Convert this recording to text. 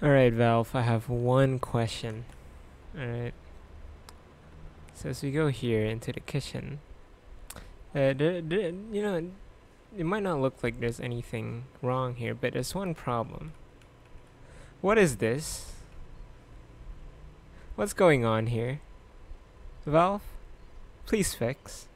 Alright, Valve, I have one question. Alright. So as we go here into the kitchen, uh, the, the, you know, it might not look like there's anything wrong here, but there's one problem. What is this? What's going on here? Valve? Please fix.